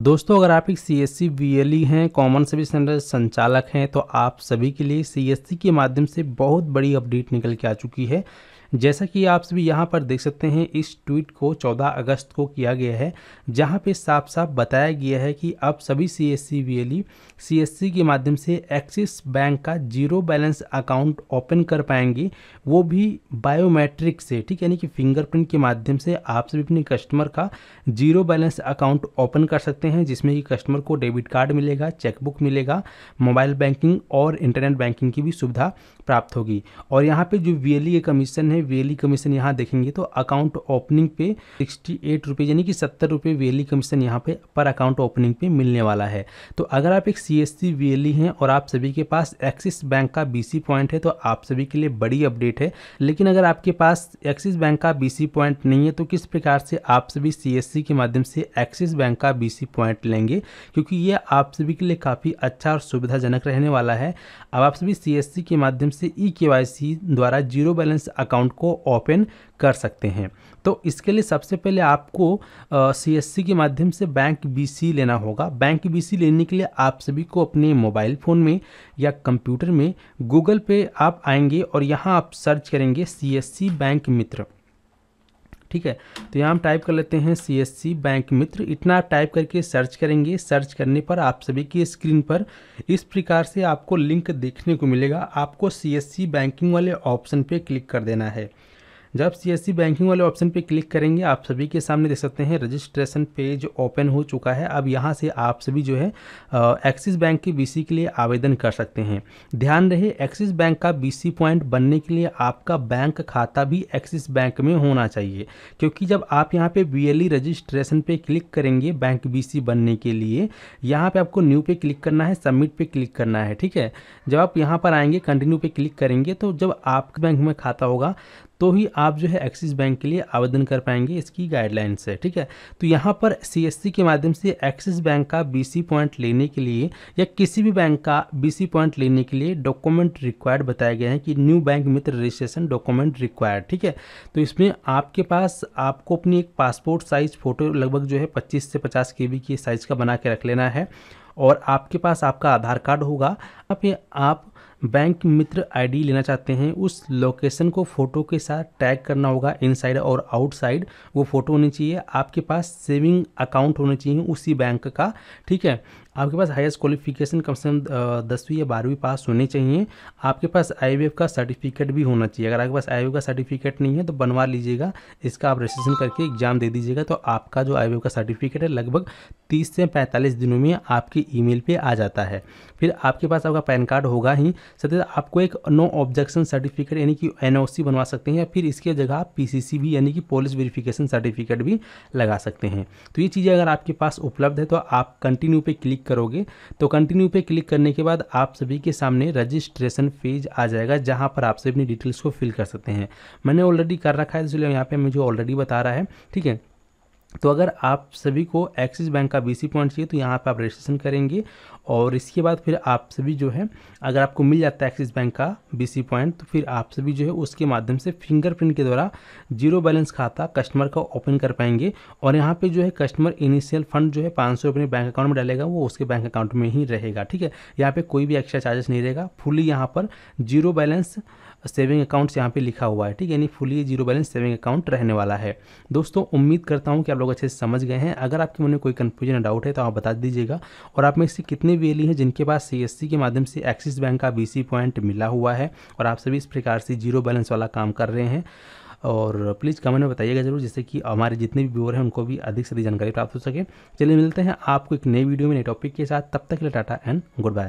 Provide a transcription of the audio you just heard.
दोस्तों, अगर आप एक C S C V L E हैं कॉमन सर्विस सेंटर संचालक हैं तो आप सभी के लिए सी एस सी के माध्यम से बहुत बड़ी अपडेट निकल के आ चुकी है। जैसा कि आप सभी यहाँ पर देख सकते हैं, इस ट्वीट को 14 अगस्त को किया गया है, जहाँ पे साफ़ साफ़ बताया गया है कि अब सभी C S C V L C S C के माध्यम से एक्सिस बैंक का ज़ीरो बैलेंस अकाउंट ओपन कर पाएँगे। वो भी बायोमेट्रिक से, ठीक यानी कि फिंगरप्रिंट के माध्यम से आप सभी अपने कस्टमर का ज़ीरो बैलेंस अकाउंट ओपन कर सकते हैं, जिसमें कि कस्टमर को डेबिट कार्ड मिलेगा चेकबुक मिलेगा मोबाइल बैंकिंग और इंटरनेट बैंकिंग की भी सुविधा प्राप्त होगी। और यहाँ पे जो वी कमीशन है वी कमीशन यहाँ देखेंगे तो अकाउंट ओपनिंग पे सिक्सटी एट रुपये यानी कि सत्तर रुपये वी कमीशन यहाँ पे पर अकाउंट ओपनिंग पे मिलने वाला है। तो अगर आप एक सी एस सी वी हैं और आप सभी के पास एक्सिस बैंक का बीसी पॉइंट है तो आप सभी के लिए बड़ी अपडेट है। लेकिन अगर आपके पास एक्सिस बैंक का बी पॉइंट नहीं है तो किस प्रकार से आप सभी सीएससी के माध्यम से एक्सिस बैंक का बी पॉइंट लेंगे? क्योंकि ये आप सभी के लिए काफ़ी अच्छा और सुविधाजनक रहने वाला है। अब आप सभी सी के माध्यम से ई के द्वारा ज़ीरो बैलेंस अकाउंट को ओपन कर सकते हैं। तो इसके लिए सबसे पहले आपको सीएससी के माध्यम से बैंक बीसी लेना होगा। बैंक बीसी लेने के लिए आप सभी को अपने मोबाइल फ़ोन में या कंप्यूटर में गूगल पे आप आएँगे और यहाँ आप सर्च करेंगे सीएससी बैंक मित्र। ठीक है? तो यहाँ हम टाइप कर लेते हैं सी एस सी बैंक मित्र। इतना टाइप करके सर्च करेंगे। सर्च करने पर आप सभी की स्क्रीन पर इस प्रकार से आपको लिंक देखने को मिलेगा। आपको सी एस सी बैंकिंग वाले ऑप्शन पर क्लिक कर देना है। जब सीएससी बैंकिंग वाले ऑप्शन पे क्लिक करेंगे, आप सभी के सामने देख सकते हैं रजिस्ट्रेशन पेज ओपन हो चुका है। अब यहाँ से आप सभी जो है एक्सिस बैंक के बीसी के लिए आवेदन कर सकते हैं। ध्यान रहे एक्सिस बैंक का बीसी पॉइंट बनने के लिए आपका बैंक खाता भी एक्सिस बैंक में होना चाहिए। क्योंकि जब आप यहाँ पे बी रजिस्ट्रेशन पे क्लिक करेंगे बैंक बीसी बनने के लिए, यहाँ पे आपको न्यू पे क्लिक करना है सबमिट पे क्लिक करना है, ठीक है? जब आप यहाँ पर आएँगे कंटिन्यू पे क्लिक करेंगे तो जब आपके बैंक में खाता होगा तो ही आप जो है एक्सिस बैंक के लिए आवेदन कर पाएँगे इसकी गाइडलाइंस है ठीक है? तो यहाँ पर सीएससी के माध्यम से एक्सिस बैंक का बीसी पॉइंट लेने के लिए या किसी भी बैंक का बीसी पॉइंट लेने के लिए डॉक्यूमेंट रिक्वायर्ड बताया गया है कि न्यू बैंक मित्र रजिस्ट्रेशन डॉक्यूमेंट रिक्वायर्ड ठीक है? तो इसमें आपके पास आपको अपनी एक पासपोर्ट साइज़ फ़ोटो लगभग जो है पच्चीस से पचास के की साइज़ का बना के रख लेना है और आपके पास आपका आधार कार्ड होगा। आप बैंक मित्र आईडी लेना चाहते हैं, उस लोकेशन को फ़ोटो के साथ टैग करना होगा इनसाइड और आउटसाइड वो फ़ोटो होनी चाहिए, आपके पास सेविंग अकाउंट होना चाहिए उसी बैंक का, ठीक है? आपके पास हाईएस्ट क्वालिफिकेशन कम से कम दसवीं या बारहवीं पास होनी चाहिए। आपके पास आईवीएफ का सर्टिफिकेट भी होना चाहिए। अगर आपके पास आई का सर्टिफिकेट नहीं है तो बनवा लीजिएगा। इसका आप रजिस्ट्रेशन करके एग्ज़ाम दे दीजिएगा। तो आपका जो आईवीएफ का सर्टिफिकेट है, लगभग तीस से पैंतालीस दिनों में आपकी ईमेल पे आ जाता है। फिर आपके पास आपका पैन कार्ड होगा ही। सत्य आपको एक नो ऑब्जेक्शन सर्टिफिकेट यानी कि एनओसी बनवा सकते हैं, या फिर इसके जगह आप पी भी, यानी कि पुलिस वेरिफिकेशन सर्टिफिकेट भी लगा सकते हैं। तो ये चीज़ें अगर आपके पास उपलब्ध है तो आप कंटिन्यू पे क्लिक करोगे तो कंटिन्यू पे क्लिक करने के बाद आप सभी के सामने रजिस्ट्रेशन पेज आ जाएगा, जहाँ पर आप सभी अपनी डिटेल्स को फिल कर सकते हैं। मैंने ऑलरेडी कर रखा है, इसलिए यहाँ पे मुझे ऑलरेडी बता रहा है, ठीक है? तो अगर आप सभी को एक्सिस बैंक का बीसी पॉइंट चाहिए तो यहाँ पर आप रजिस्ट्रेशन करेंगे और इसके बाद फिर आप सभी जो है, अगर आपको मिल जाता है एक्सिस बैंक का बीसी पॉइंट तो फिर आप सभी जो है उसके माध्यम से फिंगरप्रिंट के द्वारा ज़ीरो बैलेंस खाता कस्टमर का ओपन कर पाएँगे और यहाँ पे जो है कस्टमर इनिशियल फंड जो है पाँच सौ अपने बैंक अकाउंट में डालेगा, वो उसके बैंक अकाउंट में ही रहेगा, ठीक है? यहाँ पर कोई भी एक्स्ट्रा चार्जेस नहीं रहेगा, फुली यहाँ पर ज़ीरो बैलेंस सेविंग अकाउंट्स यहाँ पे लिखा हुआ है, ठीक है? यानी fully zero balance saving account रहने वाला है। दोस्तों, उम्मीद करता हूँ कि आप लोग अच्छे से समझ गए हैं। अगर आपके मन में कोई कन्फ्यूज़न या डाउट है तो आप बता दीजिएगा। और आप में से कितने वेली हैं जिनके पास सीएससी के माध्यम से एक्सिस बैंक का बीसी पॉइंट मिला हुआ है? और आप सभी इस प्रकार से ज़ीरो बैलेंस वाला काम कर रहे हैं? और प्लीज़ कमेंट में बताइएगा ज़रूर, जिससे कि हमारे जितने भी व्यूअर हैं, उनको भी अधिक से अधिक जानकारी प्राप्त हो सके। चलिए मिलते हैं आपको एक नई वीडियो में, नए टॉपिक के साथ। तब तक के लिए टाटा एंड गुड बाय।